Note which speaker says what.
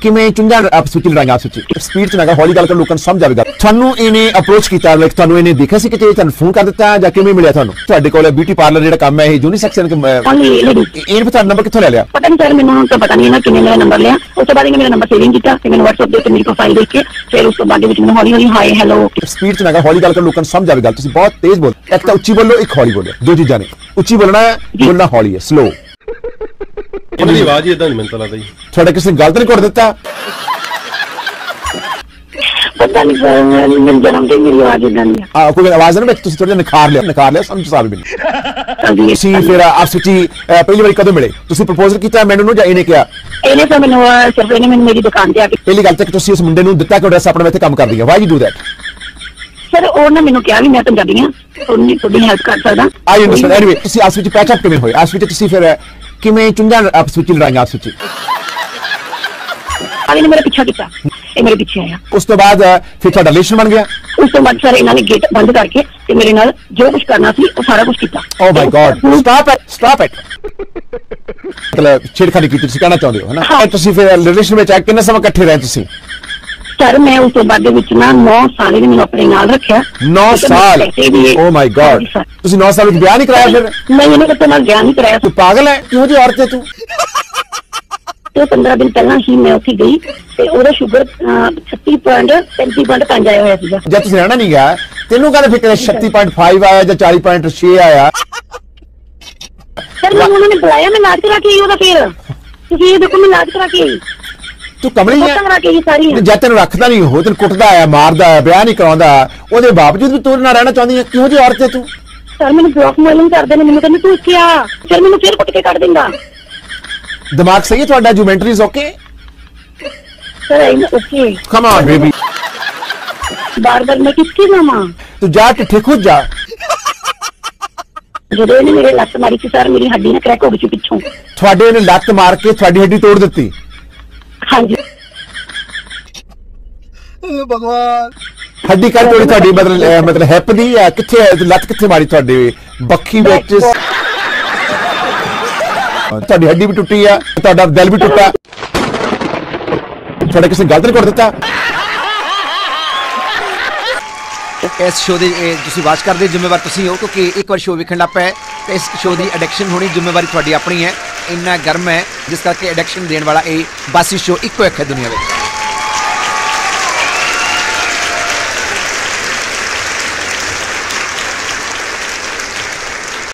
Speaker 1: ਕਿਵੇਂ ਚੁੰਝਾਂ ਆਪਸ ਵਿੱਚ ਲੜਾਈਆਂ ਆਪਸ ਵਿੱਚ ਸਪੀਡ ਚ ਨਾ ਗਾ, ਹੌਲੀ ਗੱਲ ਕਰ ਲੋਕਾਂ ਨੂੰ ਸਮਝ ਆਵੇਗਾ ਤੁਹਾਨੂੰ ਇਹਨੇ ਅਪਰੋਚ ਕੀਤਾ ਲਾਈਕ ਤੁਹਾਨੂੰ ਇਹਨੇ ਦੇਖਿਆ ਸੀ ਕਿ ਤੇ ਤੁਹਾਨੂੰ ਫੋਨ ਕਰ ਦਿੱਤਾ ਜਾਂ ਕਿਵੇਂ ਮਿਲਿਆ ਤੁਹਾਨੂੰ ਤੁਹਾਡੇ ਕੋਲ ਬਿਊਟੀ ਪਾਰਲਰ ਜਿਹੜਾ ਕੰਮ ਹੈ ਇਹ ਯੂਨੀਸੈਕਸ਼ਨ ਕਿ
Speaker 2: ਓਨਲੀ ਲੇਡੀ
Speaker 1: ਇਹਨੇ ਫਿਰ ਤੁਹਾਡਾ ਨੰਬਰ ਕਿੱਥੋਂ ਲੈ ਲਿਆ
Speaker 2: ਪਤਾ ਨਹੀਂ ਸਰ ਮੈਨੂੰ ਤਾਂ ਪਤਾ ਨਹੀਂ ਨਾ ਕਿੰਨੇ ਮੇਰਾ ਨੰਬਰ ਲਿਆ ਉਸ ਤੋਂ ਬਾਅਦ ਇਹਨੇ ਮੇਰਾ ਨੰਬਰ ਸੇਵਿੰਗ ਕੀਤਾ ਤੇ ਮੈਨੂੰ WhatsApp ਦੇ ਉੱਤੇ ਮੇਰੀ ਪ੍ਰੋਫਾਈਲ ਦੇਖ ਕੇ ਫਿਰ ਉਸ ਤੋਂ ਬਾਅਦ ਦੇ ਵਿੱਚ ਮੈਨੂੰ ਹੌਲੀ ਹੌਲੀ ਹਾਈ ਹੈਲੋ
Speaker 1: ਸਪੀਡ ਚ ਨਾ ਗਾ, ਹੌਲੀ ਗੱਲ ਕਰ ਲੋਕਾਂ ਨੂੰ ਸਮਝ ਆਵੇਗਾ ਤੁਸੀਂ ਬਹੁਤ ਤੇਜ਼ ਬੋਲ ਇੱਕ ਤਾਂ ਉੱਚੀ ਬੋਲੋ ਇੱਕ ਹੌਲੀ ਬੋਲੋ ਦੋ ਚੀਜ਼ਾਂ ਨੇ ਉੱਚੀ ਬੋਲਣਾ ਹੈ ਬੋਲਣਾ ਹੌਲੀ ਹੈ ਸਲੋ
Speaker 3: ਇਹਨਾਂ ਦੀ ਆਵਾਜ਼ ਹੀ ਇਦਾਂ ਨਹੀਂ ਮੈਨੂੰ ਤਾਂ ਲੱਗਦਾ ਜੀ
Speaker 1: ਤੁਹਾਡਾ ਕਿਸੇ ਨੇ ਗਲਤ ਨਹੀਂ ਕਰ ਦਿੱਤਾ
Speaker 2: ਪਤਾ ਨਹੀਂ ਸਰ ਮੇਰੇ ਜਨਮ ਤੇ ਮੇਰੀ ਆਵਾਜ਼ ਇਦਾਂ ਦੀ
Speaker 1: ਆ ਕੋਈ ਆਵਾਜ਼ ਨਾ ਵਿੱਚ ਤੁਸੀਂ ਥੋੜਾ ਜਿਹਾ ਨਿਖਾਰ ਲਿਆ ਨਿਖਾਰ ਲਿਆ ਸਮਝ ਸਾਬ ਵੀ ਨਹੀਂ
Speaker 2: ਆਉਂਦੀ ਹੈ
Speaker 1: ਤੁਸੀਂ ਫਿਰ ਆਪਸ ਵਿੱਚ ਹੀ, ਅਹ, ਪਹਿਲੀ ਵਾਰੀ ਕਦੋਂ ਮਿਲੇ ਤੁਸੀਂ ਪ੍ਰਪੋਜ਼ਲ ਕੀਤਾ ਮੈਨੂੰ ਨੂੰ ਜਾਂ ਇਹਨੇ ਕਿਹਾ
Speaker 2: ਇਹਨੇ ਤਾਂ ਮੈਨੂੰ ਅਹ, ਸਿਰਫ ਇਹਨੇ ਮੈਨੂੰ ਮੇਰੀ ਦੁਕਾਨ ਤੇ ਆ ਕੇ
Speaker 1: ਪਹਿਲੀ ਗੱਲ ਤਾਂ ਕਿ ਤੁਸੀਂ ਉਸ ਮੁੰਡੇ ਨੂੰ ਦਿੱਤਾ ਕਿ ਡਰੈਸ ਆਪਣੇ ਇੱਥੇ ਕੰਮ ਕਰਦੀ ਹੈ why you do that
Speaker 2: sir ਉਹ ਨਾ ਮੈਨੂੰ ਕਿਹਾ ਵੀ ਮੈਂ ਪੰਜਾਬੀ ਹਾਂ ਉਹਨੇ ਤੁਹਾਡੀ ਹੈਲਪ ਕਰ ਸਕਦਾ
Speaker 1: ਆਈ ਅੰਡਰਸਟੈਂਡ ਐਨੀਵੇ ਤੁਸੀਂ ਆਪਸ ਵਿੱਚ ਪੈਚ ਅਪ ਕਿਵੇਂ ਹੋਏ ਆਪਸ ਵਿੱਚ ਤੁਸੀਂ ਫਿਰ ਅਹ, कि मैं चुंदा आप सूची
Speaker 2: लड़ाएँगे आप सूची। अभी ने मेरा पीछा किया मेरे
Speaker 1: पीछे आया। उस तो बाद फिर का डिलीशन बन
Speaker 2: गया। उस तो बाद सर इन्होंने गेट बंद करके कि मेरे नाल जो कुछ करना थी वो सारा कुछ किया
Speaker 1: ओ my God stop it stop it मतलब छेड़खानी की तुसी कहना चाहंदे हो है
Speaker 2: ना?
Speaker 1: हाँ। तुसी फिर रिलेशन में चेक किन्ने समय इकट्ठे रहे तुसी?
Speaker 2: ਸਰ ਮੈਂ ਉਸ ਤੋਂ ਬਾਅਦ ਦੇ ਵਿੱਚ ਨਾ 9 ਸਾਲ ਇਹਨੇ ਮੈਨੂੰ ਆਪਣੇ ਨਾਲ ਰੱਖਿਆ
Speaker 1: 9 ਸਾਲ ਓ ਮਾਈ ਗॉड ਤੁਸੀਂ 9 ਸਾਲ ਵਿੱਚ ਵਿਆਹ ਨਹੀਂ ਕਰਾਇਆ ਫਿਰ
Speaker 2: ਨਹੀਂ ਇਹਨੇ ਕਿਤੇ ਨਾਲ ਵਿਆਹ ਨਹੀਂ ਕਰਾਇਆ
Speaker 1: ਤੂੰ ਪਾਗਲ ਹੈ ਕਿਉਂ ਜੀ ਔਰਤ ਹੈ ਤੂੰ
Speaker 2: ਤੇ 15 ਦਿਨ ਪਹਿਲਾਂ ਹੀ ਮੈਂ ਉੱਥੇ ਗਈ ਤੇ ਉਹਦਾ ਸ਼ੂਗਰ 36.35.5 ਆਇਆ ਹੋਇਆ ਸੀਗਾ
Speaker 1: ਜਦ ਤੁਸੀਂ ਰਹਿਣਾ ਨਹੀਂ ਗਿਆ ਤੈਨੂੰ ਕਹਿੰਦੇ ਫਿਕਰ 36.5 ਆਇਆ ਜਾਂ 40.6 ਆਇਆ
Speaker 2: ਸਰ ਮੈਨੂੰ ਉਹਨਾਂ ਨੇ ਬੁਲਾਇਆ ਮੈਂ ਲਾਜ ਕਰਾ ਕੇ ਆਈ ਉਹਦਾ ਫੇਰ ਤੁਸੀਂ ਇਹ ਦੇਖੋ ਮੈਂ ਲਾਜ ਕਰਾ ਕੇ ਆਈ
Speaker 1: ਤੂੰ ਕਮਲੀ ਹੈ
Speaker 2: ਖਤਮ ਕਰਾ ਕੇ ਆਈ ਸਾਰੀ
Speaker 1: ਤੇ ਜਦ ਤੈਨੂੰ ਰੱਖਦਾ ਨਹੀਂ ਹੋ ਤੈਨੂੰ ਕੁੱਟਦਾ ਆ ਮਾਰਦਾ ਆ ਵਿਆਹ ਨਹੀਂ ਕਰਾਉਂਦਾ ਉਹਦੇ ਬਾਵਜੂਦ ਵੀ ਤੂੰ ਨਾਲ ਰਹਿਣਾ ਚਾਹੁੰਦੀ ਹੈ ਕਿਹੋ ਜਿਹੀ ਔਰਤ ਹੈ ਤੂੰ
Speaker 2: ਸਰ ਮੈਨੂੰ ਬਲੌਕ ਮੇਲਿੰਗ ਕਰਦੇ ਨੇ ਮੈਨੂੰ ਕਹਿੰਦੇ ਤੂੰ ਇੱਥੇ ਆ ਫਿਰ ਮੈਨੂੰ ਫਿਰ ਕੁੱਟ ਕੇ ਕੱਢ ਦਿੰਦਾ
Speaker 1: ਦਿਮਾਗ ਸਹੀ ਹੈ ਤੁਹਾਡਾ ਜੂਮੈਂਟਰੀਜ਼ okay
Speaker 2: sir I okay
Speaker 1: come on baby
Speaker 2: ਬਾਰ ਬਾਰ ਮੈਂ ਕਿੱਥੇ ਜਾਵਾਂ
Speaker 1: ਤੂੰ ਜਾ ਟਿੱਠੇ ਖੁਦ ਜਾ
Speaker 2: ਜਦੋਂ ਇਹਨੇ ਮੇਰੇ ਲੱਤ ਮਾਰੀ ਸੀ ਸਰ ਮੇਰੀ ਹੱਡੀ ਨਾ ਕ੍ਰੈਕ ਹੋ ਗਈ ਸੀ ਪਿੱਛੋਂ
Speaker 1: ਤੁਹਾਡੇ ਨੇ ਲੱਤ ਮਾਰ ਕੇ ਤੁਹਾਡੀ ਹੱਡੀ ਤੋੜ ਦਿੱਤੀ ਹੱਡੀ ਕੱਲ ਤੋੜੀ ਤੁਹਾਡੀ ਮਤਲਬ ਅਹ, ਮਤਲਬ ਹਿੱਪ ਦੀ ਜਾਂ ਕਿੱਥੇ ਹੈ? ਲੱਤ ਕਿੱਥੇ ਮਾਰੀ ਤੁਹਾਡੀ ਬੱਖੀ ਵਿੱਚ ਤੁਹਾਡੀ ਹੱਡੀ ਵੀ ਟੁੱਟੀ ਆ ਤੁਹਾਡਾ ਦਿਲ ਵੀ ਟੁੱਟਾ ਤੁਹਾਡੇ ਕਿਸੇ ਨੇ ਗਲਤ ਨਹੀਂ ਕਰ ਦਿੱਤਾ
Speaker 4: ਇਸ ਸ਼ੋਅ ਦੇ ਇਹ ਤੁਸੀਂ ਵਾਚ ਕਰਦੇ ਜ਼ਿੰਮੇਵਾਰ ਤੁਸੀਂ ਹੋ ਕਿਉਂਕਿ ਇੱਕ ਵਾਰ ਸ਼ੋਅ ਵੇਖਣ ਲੱਗ ਪਏ ਤੇ ਇਸ ਸ਼ੋਅ ਦੀ ਐਡਿਕਸ਼ਨ ਹੋਣੀ ਜ਼ਿੰਮੇਵਾਰੀ ਤੁਹਾਡੀ ਆਪਣੀ ਹੈ ਇੰਨਾ ਗਰਮ ਹੈ ਜਿਸ ਕਰਕੇ ਐਡਿਕਸ਼ਨ ਦੇਣ ਵਾਲਾ ਇਹ ਬਾਸੀ ਸ਼ੋਅ ਇੱਕੋ ਇੱਕ ਹੈ ਦੁਨੀਆ ਵਿੱਚ